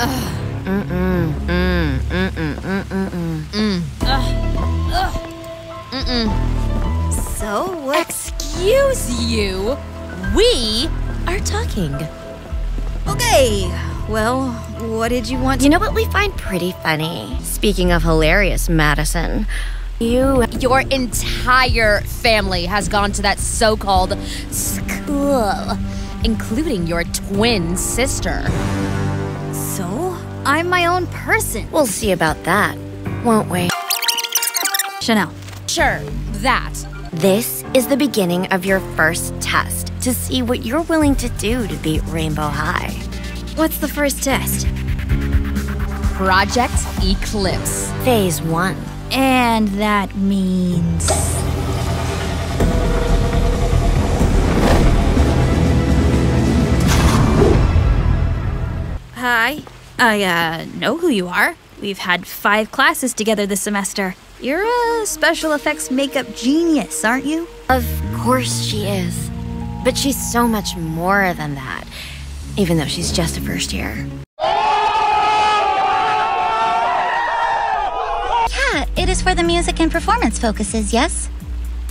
Mm-mm, mm-mm, mm-mm, mm. Mm-mm. So, what? Excuse you. We are talking. Okay. Well, what did you want to. You know what we find pretty funny? Speaking of hilarious, Madison, you. Your entire family has gone to that so called school, including your twin sister. So? I'm my own person. We'll see about that, won't we? Chanel. Sure, that. This is the beginning of your first test to see what you're willing to do to beat Rainbow High. What's the first test? Project Eclipse. Phase 1. And that means. Hi. I, uh, know who you are. We've had five classes together this semester. You're a special effects makeup genius, aren't you? Of course she is. But she's so much more than that, even though she's just a first year. Yeah, it is for the music and performance focuses, yes?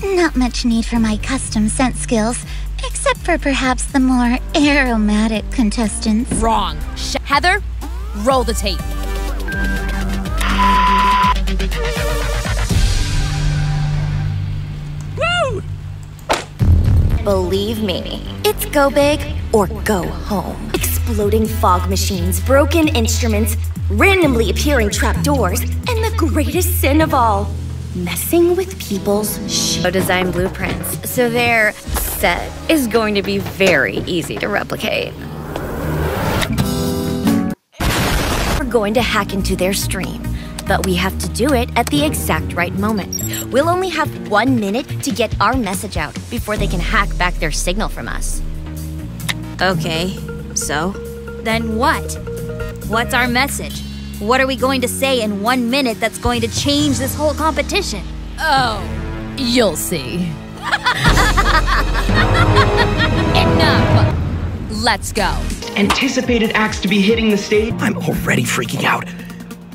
Not much need for my custom scent skills, except for perhaps the more aromatic contestants. Wrong. Sh- Heather, roll the tape. Woo! Believe me, it's go big or go home. Exploding fog machines, broken instruments, randomly appearing trapdoors, and the greatest sin of all, messing with people's show design blueprints. So their set is going to be very easy to replicate. Going to hack into their stream, but we have to do it at the exact right moment. We'll only have one minute to get our message out before they can hack back their signal from us. Okay, so? Then what? What's our message? What are we going to say in one minute that's going to change this whole competition? Oh, you'll see. Enough! Let's go. Anticipated acts to be hitting the stage. I'm already freaking out.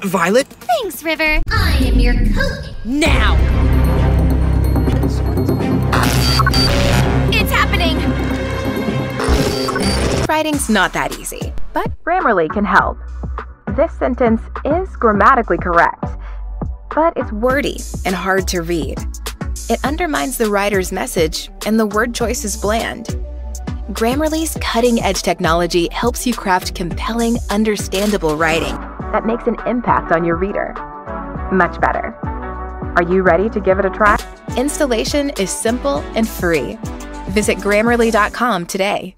Violet? Thanks, River. I am your coach. Now! It's happening! Writing's not that easy, but Grammarly can help. This sentence is grammatically correct, but it's wordy and hard to read. It undermines the writer's message, and the word choice is bland. Grammarly's cutting edge technology helps you craft compelling, understandable writing that makes an impact on your reader. Much better. Are you ready to give it a try? Installation is simple and free. Visit grammarly.com today.